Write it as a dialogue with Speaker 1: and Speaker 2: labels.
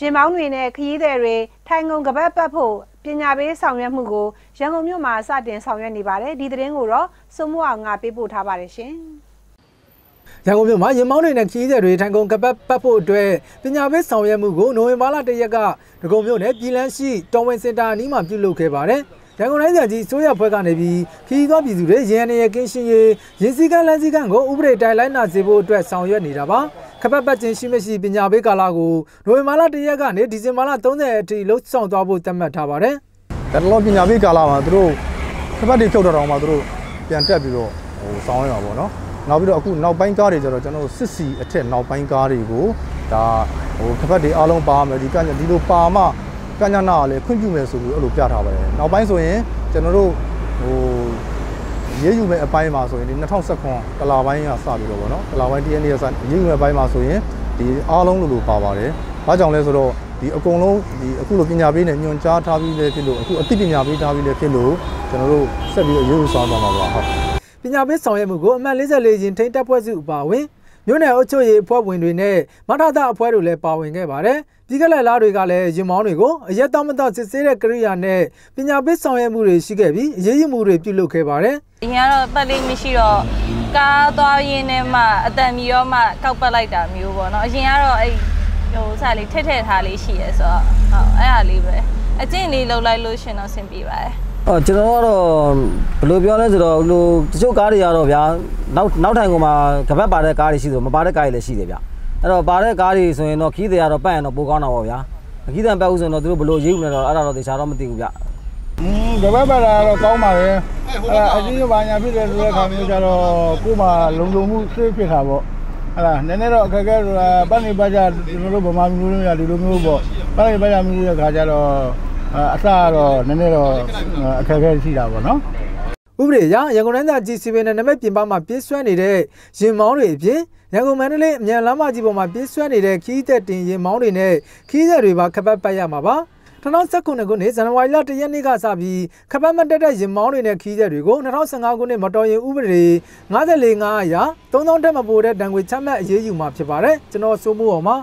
Speaker 1: ရင်မောင်းတွေနဲ့ခရီးသည်တွေထိုင်ကုန်ကပတ်ပတ်ဖို့ပညာပေးဆောင်ရွက်မှုကိုရန်ကုန်မြို့မှာစတင်ဆောင်ရွက်နေပါတယ်ဒီသတင်းကိုတော့စိုးမိုးအောင်ကပေးပို့ထားပါတယ်ရှင်
Speaker 2: ရန်ကုန်မြို့မှာရင်မောင်းတွေနဲ့ခီးသည်တွေထိုင်ကုန်ကပတ်ပတ်ဖို့အတွက်ပညာပေးဆောင်ရွက်မှုကိုနိုဝင်ဘာလ၁ရက်ကဒဂုံမြို့နယ်ပြည်လန်းရှိတော်ဝင်စင်တာအနီးမှာပြုလုပ်ခဲ့ပါတယ်။ရန်ကုန်တိုင်းပြည်ကြီးစိုးရဖွဲ့ကနေပြီးခီးသောပြည်သူတွေရန်ရည်ကင်းရှင်းရေးရင်းစည်းကမ်းလမ်းစည်းကမ်းကိုဥပဒေတိုင်းလိုက်နာစေဖို့အတွက်ဆောင်ရွက်နေတာပါ။ ခပတ်ပတ်ချင်းရှိမရှိပညာပေးကာလကိုနိုဝင်ဘာလ၁ရက်ကနေဒီဇင်ဘာလ30အထိလှုပ်ဆောင်သွားဖို့သတ်မှတ်ထားပါတယ်။
Speaker 3: ဒါတလောပညာပေးကာလမှာသူတို့ခပတ်တွေဖြုတ်တော့တော့မှသူတို့ပြန်တက်ပြီးတော့ဟိုစောင်းရမှာပေါ့နော်နောက်ပြီးတော့အခုနောက်ပိုင်းကားတွေကျတော့ကျွန်တော်တို့စစ်စီအထက်နောက်ပိုင်းကားတွေကိုဒါဟိုခပတ်တွေအားလုံးပါမယ်ဒီကညဒီလိုပါမှကညနာကလည်းခွင့်ပြုမယ်ဆိုပြီးအဲ့လိုပြထားပါတယ်နောက်ပိုင်းဆိုရင်ကျွန်တော်တို့ဟို ရေးယူမဲ့အပိုင်းမှာဆိုရင်ဒီ2019တလာပိုင်းကစပြီးတော့ဗောနော်တလာပိုင်းတရက်နေ့ကစရေးယူမဲ့အပိုင်းမှာဆိုရင်ဒီအားလုံးလိုလိုပါပါတယ်ဘာကြောင့်လဲဆိုတော့ဒီအကုန်လုံးဒီအခုလိုပညာပေးနဲ့ညွှန်ကြားထားပြီးလည်းဖြစ်လို့အခုအသိပညာပေးထားပြီးလည်းဖြစ်လို့ကျွန်တော်တို့ဆက်ပြီးတော့ရေးယူဆောင်သွားမှာပါဟုတ်
Speaker 2: ပညာပေးဆောင်ရွက်မှုကိုအမှတ်44ရင်ထိန်းတပ်ဖွဲ့စုအပါအဝင် မြို့နယ်အုပ်ချုပ်ရေးအဖွဲ့ဝင်တွေနဲ့မထသအဖွဲ့တို့လည်းပါဝင်ခဲ့ပါတယ်။ပြီးခဲ့တဲ့လတွေကလည်းရင်မောင်းတွေကိုအရက်တောင်းမတော့စစ်ဆေးတဲ့ကိရိယာနဲ့ပညာပေးဆောင်ရွက်မှုတွေရှိခဲ့ပြီးအရေးယူမှုတွေပြုလုပ်ခဲ့ပါတယ်။
Speaker 4: အရင်ကတော့ပတ်လေးမရှိတော့ကားသွားရင်းနဲ့မှအတန်မီရောမှကောက်ပတ်လိုက်တာမျိုးပေါ့နော်။အရင်ကတော့အဲ့ဟိုစားလေးထက်ထက်ထားလေးရှိရဲဆိုတော့ဟုတ်အဲ့ဒါလေးပဲအကျင့်လေးလှုပ်လိုက်လို့ရှင်တော့ဆင်ပြေပါတယ်။
Speaker 5: အော်ကျွန်တော်ကတော့ဘယ်လိုပြောလဲဆိုတော့ဟိုတချို့ကားတွေကတော့ဗျာနောက်နောက်ထိုင်ကုန်မှာကပတ်ပါတဲ့ကားတွေရှိတယ်မပါတဲ့ကားတွေလည်းရှိတယ်ဗျာအဲ့တော့ပါတဲ့ကားတွေဆိုရင်တော့ခီးတွေကတော့ပတ်ရင်တော့ပိုကောင်းတာပေါ့ဗျာခီးတန်ပတ်ဦးဆိုရင်တော့သူတို့ဘယ်လိုရေးဦးလဲတော့အဲ့ဒါတော့တခြားတော့မသိဘူးဗျ
Speaker 6: อืมတပတ်ပတ်တာတော့ကောင်းပါလေအဲ့ဒါအကြီးဘာညာဖြစ်တယ်ဆိုတဲ့ခါမျိုးကျတော့ကို့မှာလုံလုံမှုစိတ်ဖြစ်တာပေါ့ဟလာနည်းနည်းတော့အခက်အခဲဆိုတာပတ်နေပတ်ကြကျွန်တော်တို့ဗမာမျိုးမျိုးရဒီလိုမျိုးပေါ့ပတ်နေပတ်ကြမျိုးတဲ့ခါကျတော့ အစကတော့နည်းနည်းတော့အခက်အခဲရှိတာပေါ့နော်။
Speaker 2: ဥပဒေအရရန်ကုန်တိုင်းသားကြီးစီပင်နဲ့နမိတ်ပြင်ပမှာပြေးဆွဲနေတဲ့ရင်မောင်းတွေအပြင်ရန်ကုန်မန္တလေးအမြန်လမ်းမကြီးပေါ်မှာပြေးဆွဲနေတဲ့ခီးသက်တင်ရင်မောင်းတွေနဲ့ခီးသက်တွေပါခပတ်ပတ်ရမှာပါ။2019ခုနှစ်ဇန်နဝါရီလ1ရက်နေ့ကစပြီးခပတ်မတက်တဲ့ရင်မောင်းတွေနဲ့ခီးသက်တွေကို2015ခုနှစ်မတော်ရင်ဥပဒေ94-500အရာ3000တက်မပိုတဲ့တံငွေချမှတ်အရေးယူမှာဖြစ်ပါတယ်ကျွန်တော်စိုးမိုးအောင်ပါ